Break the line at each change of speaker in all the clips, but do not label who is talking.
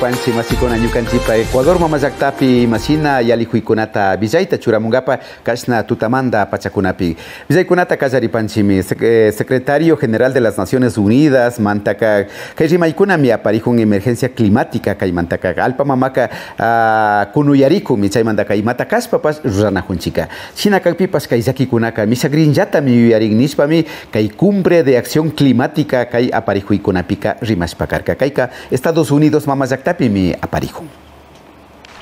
panchi masikuna ñukanchipa Ecuador mama llaqtapi masina yalihuykunata villayta churamungapa kashna tutamanda pachakunapi villaykunata kallaripanchimi secretario general de las Naciones Unidas mantaka kay rimaykunami aparijun emergencia climática kay mantaka alpa mamaka uh, kunuyarikumi chaymanta imata kashpapas ruranajunchika shina kaypipas kay llakikunaka misagrinllata mi yuyarin nishpami kay cumbre de acción climática kay aparijuykunapika rimashpa karka Estados Unidos mama llaqtapi mi aparijun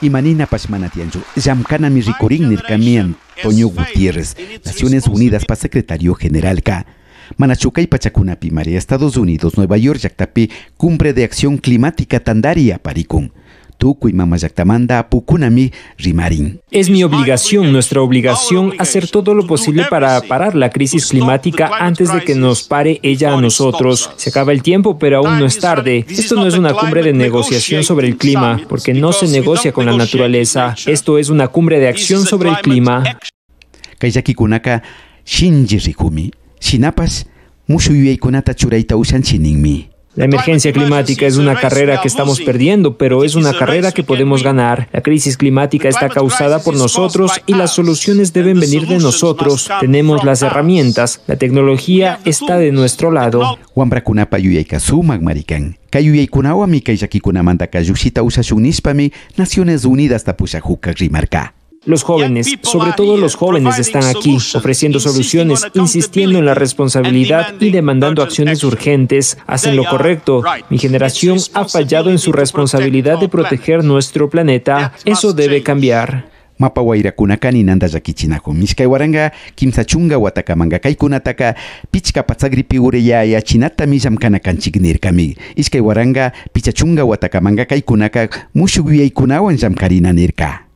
Imanina Pashmanatiancho, Yamkana mi ricorín nirkamian, Toño Gutiérrez, Naciones Unidas para secretario general K. Manachucay Pachacunapi, María, Estados Unidos, Nueva York, Yactapi, Cumbre de Acción Climática Tandaria, Paricún. Tucuy Mamayactamanda, Pucunami, Rimarín.
Es mi obligación, nuestra obligación, hacer todo lo posible para parar la crisis climática antes de que nos pare ella a nosotros. Se acaba el tiempo, pero aún no es tarde. Esto no es una cumbre de negociación sobre el clima, porque no se negocia con la naturaleza. Esto es una cumbre de acción sobre el clima.
Kayaki kunaka, Shinji Rikumi, Shinapas, churaita ushan.
La emergencia climática es una carrera que estamos perdiendo, pero es una carrera que podemos ganar. La crisis climática está causada por nosotros y las soluciones deben venir de nosotros. Tenemos las herramientas, la tecnología está de nuestro lado.
Kayllakikunamanta kayushita Naciones Unidas tapushajuka rimarka.
Los jóvenes, sobre todo los jóvenes, están aquí ofreciendo soluciones, insistiendo en la responsabilidad y demandando acciones urgentes. Hacen lo correcto. Mi generación ha fallado en su responsabilidad de proteger nuestro planeta. Eso debe cambiar.
mapa wayrakunakani nanda llakichinaku mishkay waranga kimsa chunga watakamanga kaykunataka pichka patsagripi ureyayachinata millamkana kanchik nirkami iskay waranga picha chunga watakamanga kaykunaka mushuk yuyaykunawan llamkarina nirka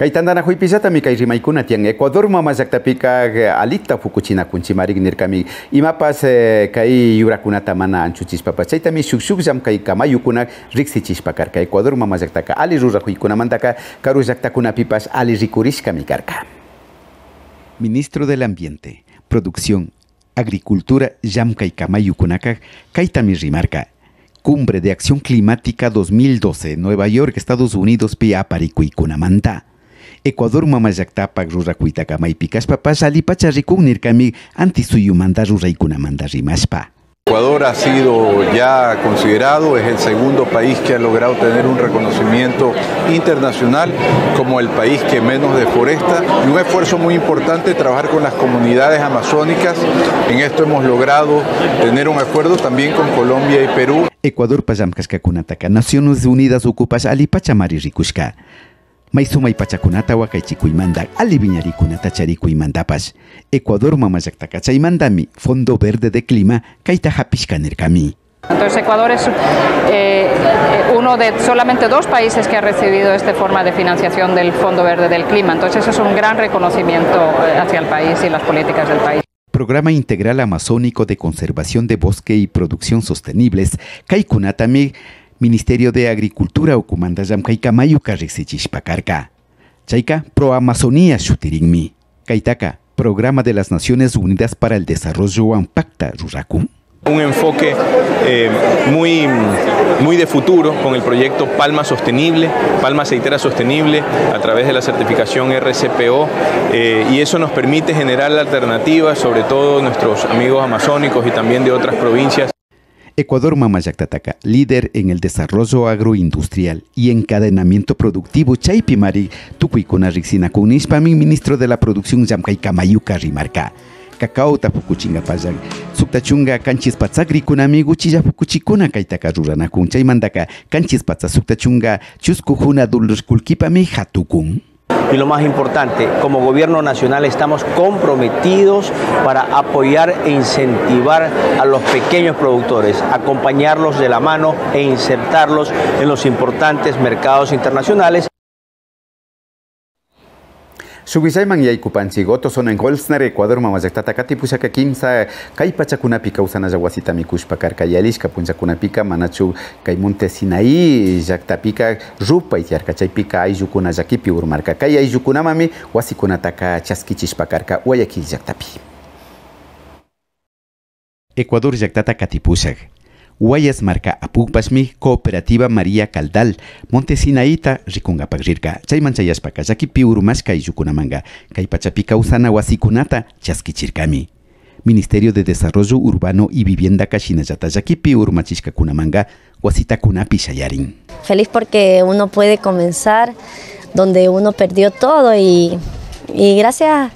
Kay tandana huipisatami kay rimaykuna tiang Ecuador mama llaktapika alita fukuchinakunchimarik nirkami imapas kay yurakunata mana anchuchispapas chaytami shukshukllam kay kamayukuna riksichishpa karka. Ecuador mama llaktaka ali rurajuykunamantaka karu llaktakunapipas ali rikurishkami karka.
Ministro del Ambiente, Producción, Agricultura Yamkay Kamayukunaka, Kaitami Rimarka, Cumbre de Acción Climática 2012, Nueva York, Estados Unidos, Pia Parikuikunamanta. Ecuador rikunirkami antisuyumanta ruraykunamanta rimashpa.
Ecuador ha sido ya considerado, es el segundo país que ha logrado tener un reconocimiento internacional como el país que menos deforesta y un esfuerzo muy importante trabajar con las comunidades amazónicas. En esto hemos logrado tener un acuerdo también con Colombia y Perú.
Ecuador payamkaskakunataka Naciones Unidas ocupas alipachamari rikushka. Maisumay pachakunata wakaychikuymanta ali viñarikunata charikuymantapas Ecuador mamallaktaka chaymantami Fondo Verde de Clima kayta hapishkanirkami.
Entonces Ecuador es eh, uno de solamente dos países que ha recibido esta forma de financiación del Fondo Verde del Clima. Entonces eso es un gran reconocimiento hacia el país y las políticas del país.
Programa Integral Amazónico de Conservación de Bosque y Producción Sostenibles, Kaikunatami Ministerio de Agricultura Okumanda Yamkaika Mayuka Rixichishpakarka. Chaika Pro Amazonía Shutirinmi. Kaitaka, Programa de las Naciones Unidas para el Desarrollo Ampacta Ruraku.
Un enfoque eh, muy, muy de futuro con el proyecto Palma Sostenible, Palma Aceitera Sostenible, a través de la certificación RCPO, eh, y eso nos permite generar alternativas, sobre todo nuestros amigos amazónicos y también de otras provincias.
Ecuador Mamayactataka, líder en el desarrollo agroindustrial y encadenamiento productivo Chaipimari, Tukuikuna Rixina Kunispami, ministro de la producción Yamkai Kamayuka Rimarka. Cacao tapukuchinga payag. Suktachunga kanchis patsagri kunami guchilla kaitaka rurana kun chaymandaka kanchis patsa suktachunga dulkulkipami hatukun.
Y lo más importante, como gobierno nacional estamos comprometidos para apoyar e incentivar a los pequeños productores, acompañarlos de la mano e insertarlos en los importantes mercados internacionales.
Suguisayman yaykupanchik Otosono en Holzner, Ecuador mamallaktata tipusaka kimsa kay pachakunapi kawsanalla wasita mikushpa karka yalishka punchakunapika manachu kay Monte Sinaí llaktapika rupay tiarka chaypika ayllukuna llakipi urmarka kay ayllukunamami wasikunataka chaskichishpa karka Guayaquil llaktapi.
Ecuador llaktata katipushak. Guayas marca apupasmi Cooperativa María Caldal, Montesinaita rikungapak rirka. Chayman chayaspaka llakipi urmashka manga. kay pachapi kawsana wasikunata chaskichirkami. Ministerio de Desarrollo Urbano y Vivienda Kashinayata llakipi urmachishkakunamanga wasitakunapi shayarin.
Feliz porque uno puede comenzar donde uno perdió todo y, y gracias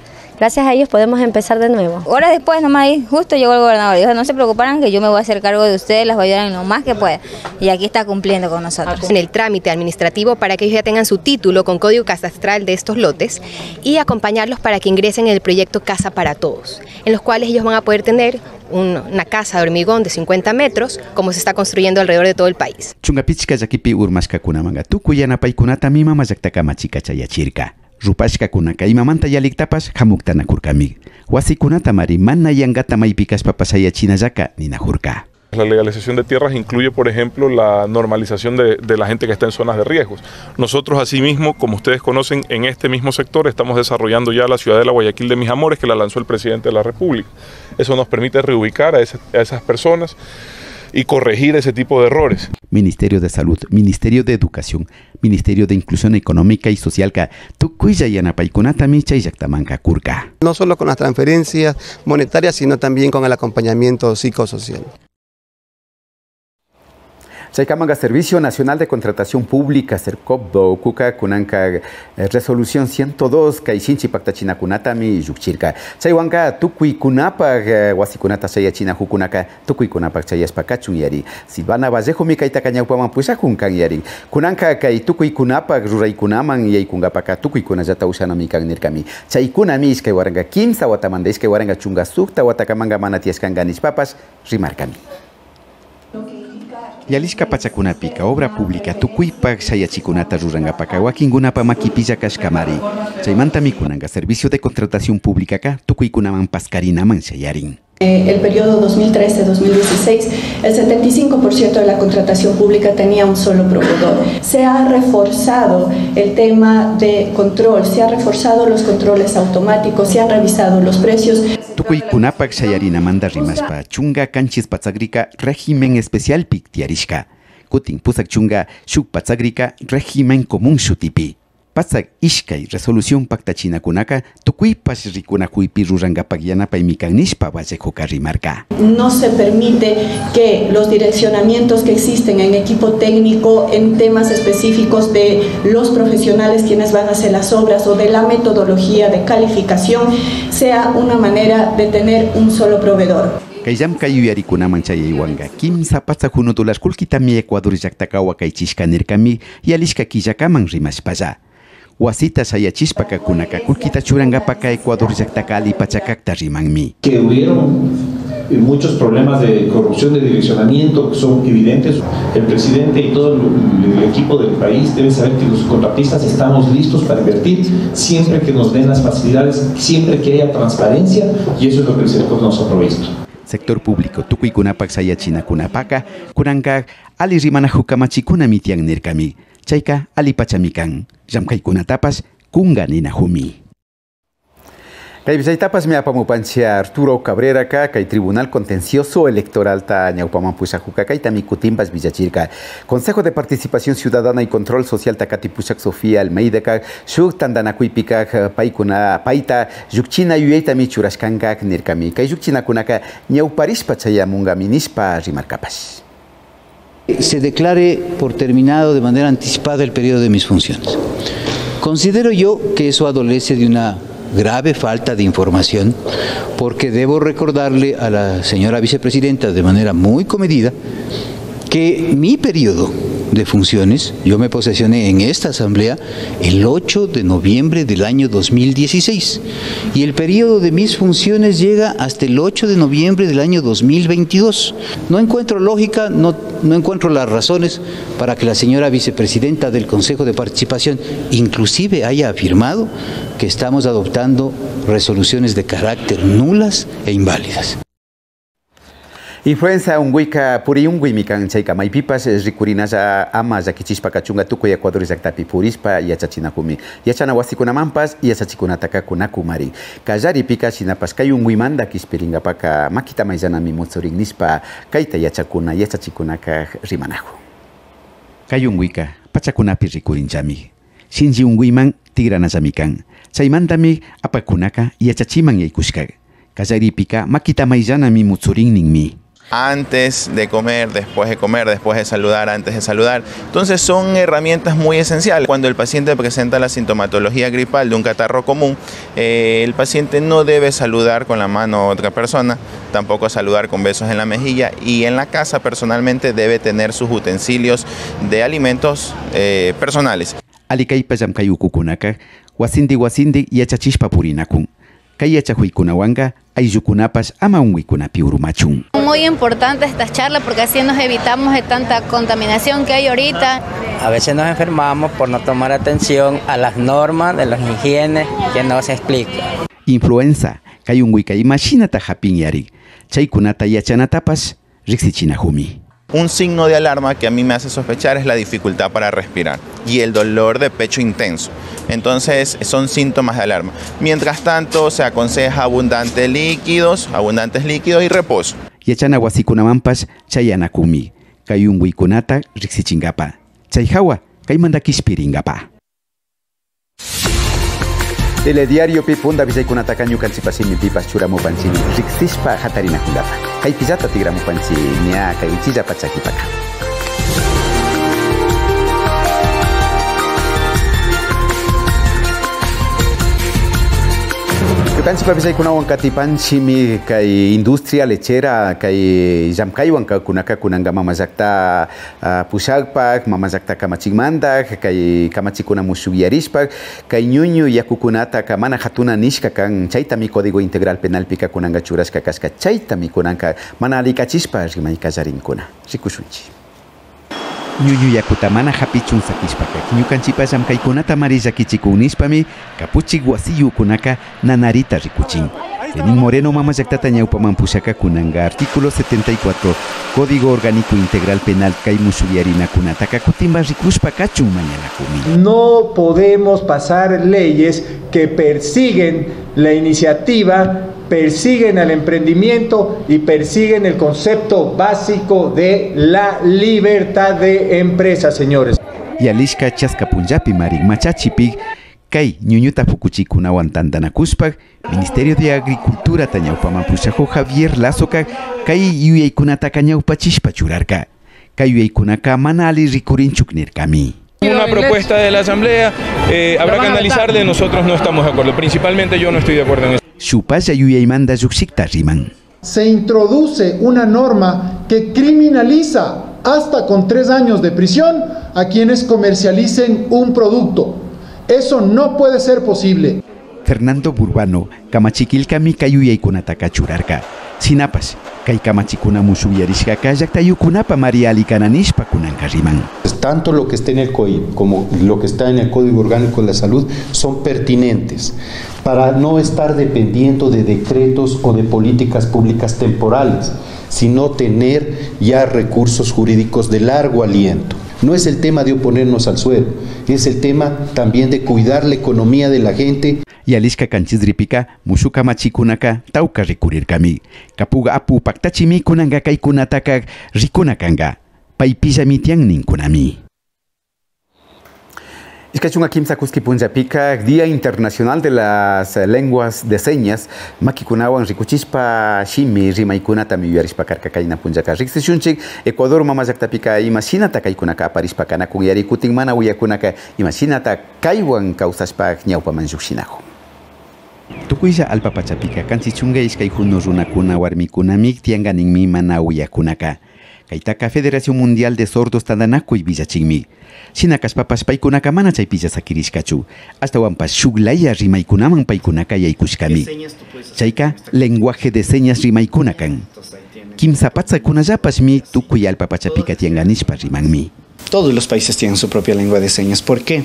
gracias a ellos podemos empezar de nuevo.
Horas después nomás justo llegó el gobernador dijo, no se preocuparan que yo me voy a hacer cargo de ustedes, las voy a ayudar en lo más que pueda. Y aquí está cumpliendo con nosotros.
En el trámite administrativo para que ellos ya tengan su título con código catastral de estos lotes y acompañarlos para que ingresen en el proyecto Casa para Todos, en los cuales ellos van a poder tener una casa de hormigón de 50 metros, como se está construyendo alrededor de todo el país.
Chungapichka yakipi urmashka kunamanga tukuyana paikunata mima mayaktaka machika chayachirka. Rupashkakunaka imamanta yaliktapash hamuktanakurkami wasikunata mari mana yangata maypi kashpapas hayachinallaka ninajurka
La legalización de tierras incluye, por ejemplo, la normalización de, de, la gente que está en zonas de riesgos. Nosotros, asimismo, como ustedes conocen, en este mismo sector estamos desarrollando ya la ciudad de la Guayaquil de Mis Amores, que la lanzó el presidente de la República. Eso nos permite reubicar a, ese, a esas personas y corregir ese tipo de errores.
Ministerio de Salud, Ministerio de Educación, Ministerio de Inclusión Económica y Social,
no solo con las transferencias monetarias, sino también con el acompañamiento psicosocial.
Chaykamanga Servicio Nacional de Contratación Pública, CERCOPDO, Kuka, Kunanka, eh, Resolución 102, Kaishinchi Paktachina Kunatami, Yukchirka. Chaywanka, Tukui Kunapa, eh, Wasikunata Sayachina Hukunaka, Tukui Kunapa, Chayaspakachun Yari. Silvana Vallejo, mi Kaita Kañaupaman, Puishakun Kan Yari. Kunanka, Kai Tukui Kunapa, Rurai Kunaman, Yai Kungapaka, Tukui Kunajata Ushana mi Kan Nirkami. Chaykunami, Iskay Waranga, Kimsa Watamanda, Iskay Waranga Chunga Sukta, Watakamanga Manatias Kanganis Papas, Rimarkami.
Yalishka pachakunapika obra pública tukuypak shayachikunata ruranapaka wakinkunapa makipilla kashkamari. Chaymantami kunanga servicio de contratación pública ka tukuykunaman shayarin.
Eh, el periodo 2013-2016, el 75% de la contratación pública tenía un solo proveedor. Se ha reforzado el tema de control, se ha reforzado los controles automáticos, se han revisado los precios.
Tukuy kunapak shayarina manda rimaspa chunga kanchis patsagrika régimen especial pictiarishka. Kutin pusak chunga shuk patsagrika régimen común shutipi. Pasak ishkay resolución paktachinakunaka tukuypas rikunakuypi rurangapak yanapaymi kanishpa wasejuka rimarka.
No se permite que los direccionamientos que existen en equipo técnico en temas específicos de los profesionales quienes van a hacer las obras o de la metodología de calificación sea una manera de tener un solo proveedor.
Kayllam kayuyarikunaman chayaywanqa kimsa pasajunutulaskulkitami Ecuador llaqtakawa kaychishka nirkami yalishka killakaman rimashpalla wasita sayachispa kunaka kulkita churangapaka Ecuador llaqtakali pachakakta rimanmi.
Que hubieron eh, muchos problemas de corrupción de direccionamiento que son evidentes. El presidente y todo el equipo del país deben saber que los contratistas estamos listos para invertir siempre que nos den las facilidades, siempre que haya transparencia y eso es lo que el sector nos ha provisto.
Sector público, Tukui kunapak sayachina kunapaka, kunanka ali rimana hukamachikuna mitian nirkami. Chaika alipachamikan, kunatapas kunga ninahumi.
Kay tapas me apamupancia Arturo Cabrera ka kay Tribunal Contencioso Electoral ta ñaupaman pusajuka kay tami villachirka. Consejo de Participación Ciudadana y Control Social ta Sofía Almeida ka shuk tandanakuipika paikuna paita yukchina yuyeita mi churashkanka nirkami. Kay yukchina kunaka ñauparispa chayamunga minispa rimarkapas
se declare por terminado de manera anticipada el periodo de mis funciones. Considero yo que eso adolece de una grave falta de información, porque debo recordarle a la señora vicepresidenta de manera muy comedida que mi periodo de funciones, yo me posesioné en esta asamblea el 8 de noviembre del año 2016 y el periodo de mis funciones llega hasta el 8 de noviembre del año 2022. No encuentro lógica, no, no encuentro las razones para que la señora vicepresidenta del Consejo de Participación inclusive haya afirmado que estamos adoptando resoluciones de carácter nulas e inválidas.
Influenza unguika puri ungui mikan maipipas maypipas rikurinaza ama llakichispa kachunga tukuy Ecuador llaktapi purispa yachachinakumi yachana wasikunamanpas yachachikunataka kunakumari kallaripika shinapas kay unguymanta kispiringapaka makita mayllanami mutsurin nispa kayta yachakuna yachachikunaka rimanaku kay Sinji pachakunapi rikurinchami shinji na tigranallami kan chaymantami apakunaka yachachiman yaykushka kallaripika makita mayllanami mutsurinninmi
antes de comer, después de comer, después de saludar, antes de saludar. Entonces son herramientas muy esenciales. Cuando el paciente presenta la sintomatología gripal de un catarro común, eh, el paciente no debe saludar con la mano a otra persona, tampoco saludar con besos en la mejilla y en la casa personalmente debe tener sus utensilios de alimentos eh, personales.
Ayllukunapas ama unwikunapi urumachun
muy importante esta charla porque así nos evitamos de tanta contaminación que hay ahorita.
A veces nos enfermamos por no tomar atención a las normas de las higienes que nos explica.
Influenza, kay unwika imashinata hapin yari. Chaykunata yachanatapas rixichinajumi.
Un signo de alarma que a mí me hace sospechar es la dificultad para respirar y el dolor de pecho intenso. Entonces son síntomas de alarma. Mientras tanto se aconseja abundantes líquidos, abundantes líquidos y reposo.
Yachana wasikunamanpas chayanakumi. Kay unwiykunata riqsichingapa. Chay hawa kaymanta kispiringapa.
Telediario pipunda visaykunata kañukanchipasimi pipas churamupansimi kay pizata tigramo pancinia ya, kay uchilla pachakipaka chakipaka. Kanchipa pisaykunawan katipanchimi kay industria lechera kay llamkaywan kunaka kunanga mamallakta uh, pushakpak mamallakta kamachikmantak kay kamachikuna mushuyarispak kay ñuñu yakukunata mana hatuna nishka kan chaytami código integral penalpika kunanga churashka kashka chaytami kunanka mana alikachispa rimay kallarinkuna rikushunchi
ñuñu yakuta mana hapichun sakishpaka ñukanchipa llamkaykunata mari llakichikunispami kapuchik wasiyukunaka nanarita rikuchin Lenin Moreno mama llaktata ñawpaman pushaka kunanga artículo 74 Código Orgánico Integral Penal kay musubiarinakunataka kutimba rikushpa kachun mañanakumi
No podemos pasar leyes que persiguen la iniciativa persiguen al emprendimiento y persiguen el concepto básico de la libertad de empresa, señores.
Y Alishka Chaskapunjapi Marin Machachipi, Kay ñuñuta fukuchikunawan tantanakuspak, Ministerio de Agricultura tañawpamapushajo Javier Lazoka, kay yuyaykunata kañawpachishpa churarka. Kay yuyaykunaka mana ali rikurinchuk nirkami.
Una propuesta de la Asamblea eh, habrá que analizarle, nosotros no estamos de acuerdo, principalmente yo no estoy de acuerdo en eso.
Se introduce una norma que criminaliza hasta con tres años de prisión a quienes comercialicen un producto. Eso no puede ser posible.
Fernando Burbano, Kamachikilkami Kayuyaykunataka churarka. Sinapas, yaktayukunapa María Alikananishpa kunankariman.
Tanto lo que está en el COI como lo que está en el Código Orgánico de la Salud son pertinentes para no estar dependiendo de decretos o de políticas públicas temporales, sino tener ya recursos jurídicos de largo aliento. No es el tema de oponernos al suelo, es el tema también de cuidar la economía de la gente.
Y alisca kanchisripika, mushuka machikunaka, tauka rikurirkami. Kapuga apu paktachimi kunanga kaikunataka rikunakanga. Paipilla mitian ninkunami.
Iskachunga kimsa kuski punjapika, Día Internacional de las Lenguas de Señas, makikunawan rikuchispa shimi rimaykunata miyuyarispa karkakayna punjaka. Riksishunchik, Ecuador mamallaktapika imashinata kaykunaka aparispa kanakun yarikutin mana uyakunaka imashinata kaywan kawsashpa ñawpaman llukshinakun.
Tukuylla alpapachapika kanchichunga iskay hunu runakuna warmikunamik tianganinmi mana uyakunaka. Kaitaka Federación Mundial de Sordos Tandanakuy villachingmi. Sinakas papas paikunaka mana chaypilla sakirishkachu. Hasta wampas shuglaya rimaykunaman paikunaka yaykushkami. Chayka lenguaje de señas rimaykunakan. Kimsa patsakunallapas tukuy alpapachapika tianganishpa rimanmi.
Todos los países tienen su propia lengua de señas. ¿Por qué?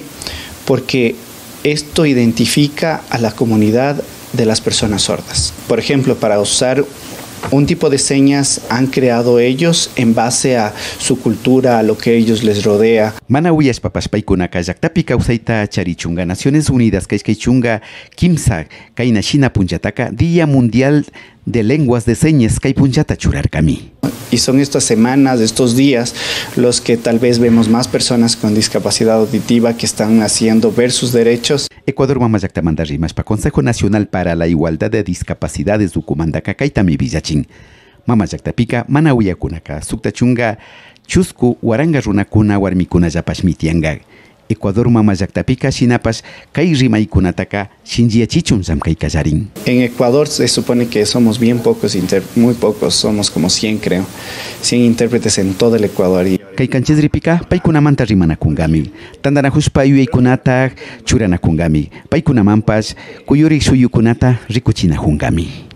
Porque esto identifica a la comunidad de las personas sordas. Por ejemplo, para usar un tipo de señas han creado ellos en base a su cultura, a lo que ellos les rodea.
Mana uyas papas paikuna kallaktapi kawsayta charichunga Naciones Unidas chunga kimsa kayna shina punjataka Día Mundial de Lenguas de Señas kay punchata churarkami.
Y son estas semanas, estos días, los que tal vez vemos más personas con discapacidad auditiva que están haciendo ver sus derechos.
Ecuador Mamayakta Rimas para Consejo Nacional para la Igualdad de Discapacidades Ucumanda Kakaitami Villachin. Mamayakta mana uyakunaka suktachunga chusku waranga runakuna warmikuna mitianga. Ecuador mamayaktapica sinapas kay rimaykunataka shinjiachichum samkay kallarin.
En Ecuador se supone que somos bien pocos, muy pocos, somos como 100 creo, 100 intérpretes en todo el Ecuador.
Kay kanchesripika paykunamanta rimanakungamil, tandanajuspa yuyaykunata churanakungami, paykunamanpas kuyurik suyukunata rikuchinajungami.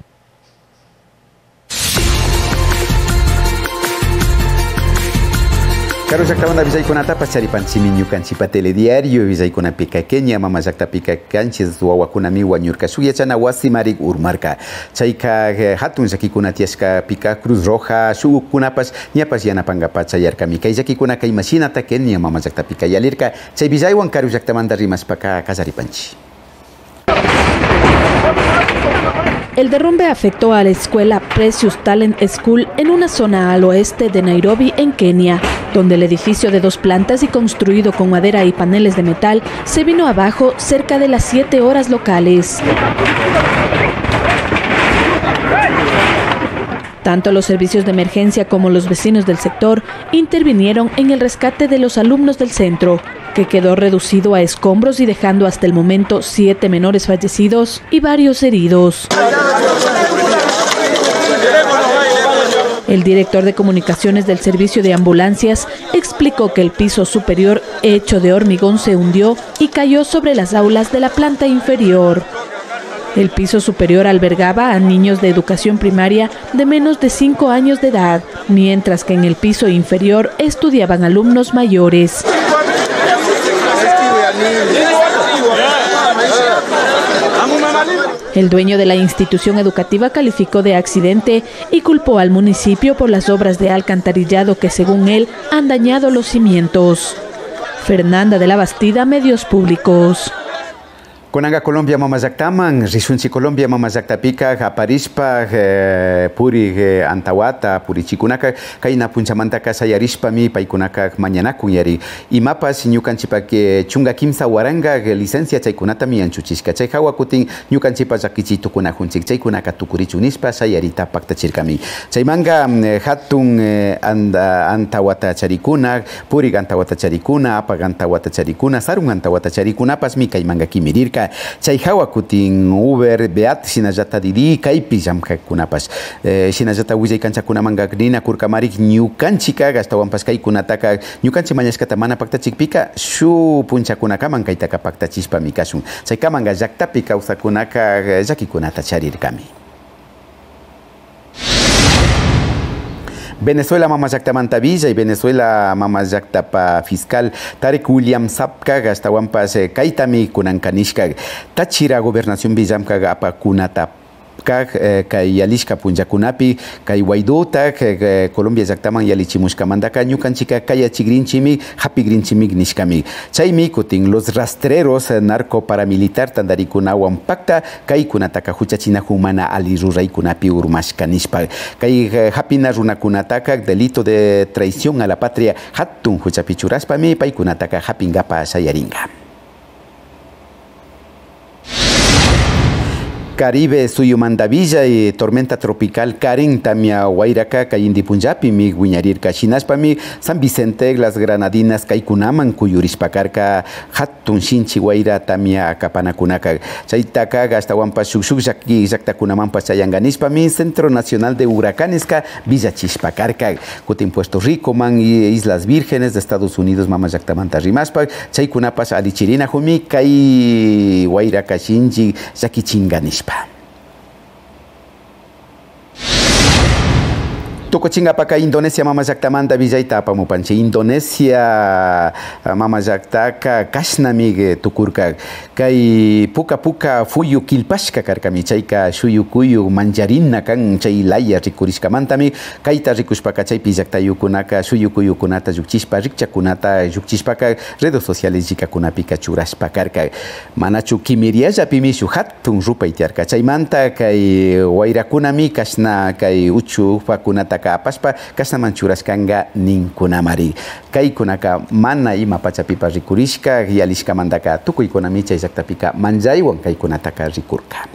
karozakawana bizaykunatapas charipanchimi ñukanchipa telediario bizaykuna Kenya mama llaktapiqa kanchis wawakunami wañurka shuk yachana wasimarik urmarka chayka eh, hatun llakikuna tiyashkapiqa cruz roja shukkunapash ñapash yanapangapash chayarkami kay llakikuna kay mashinata Kenya mama llaktapiqa yalirka. Chay bizaywan karu llaktamanta rimashpaqa kasaripanchik
El derrumbe afectó a la escuela Precious Talent School en una zona al oeste de Nairobi, en Kenia, donde el edificio de dos plantas y construido con madera y paneles de metal se vino abajo cerca de las 7 horas locales. Tanto los servicios de emergencia como los vecinos del sector intervinieron en el rescate de los alumnos del centro, que quedó reducido a escombros y dejando hasta el momento siete menores fallecidos y varios heridos. El director de comunicaciones del servicio de ambulancias explicó que el piso superior hecho de hormigón se hundió y cayó sobre las aulas de la planta inferior. El piso superior albergaba a niños de educación primaria de menos de 5 años de edad, mientras que en el piso inferior estudiaban alumnos mayores. El dueño de la institución educativa calificó de accidente y culpó al municipio por las obras de alcantarillado que según él han dañado los cimientos. Fernanda de la Bastida, Medios Públicos.
Kunanga Colombia mamayaktaman, risunchi Colombia mamayaktapika aparishpa eh, puri eh, antawata purichikunaka kayna punchamantaka sayarishpami paykunaka mañanakun yari imapas ñukanchipaka chunga kimsa waranga licencia chaykunatami anchuchishka chay hawakutin ñukanchipa llakichiy tukunajunchik chaykunaka tukurichu nispa sayarita paktachirkami chaymanga mm, hatun eh, charikuna purik antawata charikuna apak antawata charikuna sarun antawata charikunapas mi kaymanga kimirirka chay hawa kutin Uber, Beat, shinallata Didi, kaypis llamkakunapash eh, shinallata willaykanchakunamanka rina kurkamarik ñukanchika gastawanpash kaykunataka ñukanchik mañashkata mana paktachikpika shuk punchakunakaman kaytaka paktachishpami kashun chaykamanga llaktapi kawsakunaka llakikunata e, charirkami Venezuela Mamayakta Villa y Venezuela pa Fiscal. Tarek William Sapka Gastawampas Kaitami Kunankanishka Tachira Gobernación Villamka Apa Kunata kak eh, kay yalishka punjakunapi kay waydota eh, Colombia llaqtaman yalichimushkamantaka ñukanchika kayachigrinchimi hapigrinchimi nishkami chaymi kutin los rastreros eh, narco paramilitar tandarikunawan pakta kaykunataka huchachinajun mana ali ruraykunapi urmashka nishpa. Kay hapina runakunataka delito de traición a la patria hatun huchapi churaspami paykunataka hapingapa sayaringa Caribe Suyumandavilla y tormenta tropical Karen tamia Guairaca Kayindi Punjapi mi Guiñarirka mi San Vicente las Granadinas Kaikunaman Kuyurispakarka Hatun Shinchi Guaira tamia Kapanakunaka Chaitaka Gastahuampa Shukshuk Yaki Yaktakunamanpa mi Centro Nacional de Huracanes Villa Chishpakarka Kutin Puerto Rico man y Islas Vírgenes de Estados Unidos Mama Yaktamanta Rimaspa Chaikunapas Alichirina Jumi Kai Guairaca Shinji Yaki Spam. Tukuchingapaka Indonesia mama llaktamanta villayta apamupanchik Indonesia. Mama llaktaka kashnamik tukurka kay puka puka fuyu kilpashka karkami chayka shuyukuyu mancharina kan chay laya rikurishkamantami kayta rikushpaka chaypi llaktayukunaka shuyukuyukunata llukchishpa rikchakunata llukchishpaka redes sociales llikakunapika churashpa karka manachu kimiriallapimi shuk hatun rupay tiarka chaymanta kay wayrakunami kashna kay ka apaspa kastaman churashkanga ninkunamari kaykunaka mana ima pachapipa rikurishka yalishkamantaka tukuykunami chay llaktapika manllaywan kaykunataka rikurka.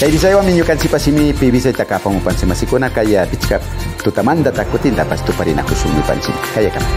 Chayrisaywanmi ñukanchikpa simi pibisayta kapamupanchik masikuna ya kaya pichka tutamantata kutintapas tuparinakushunmi Kaya kayakama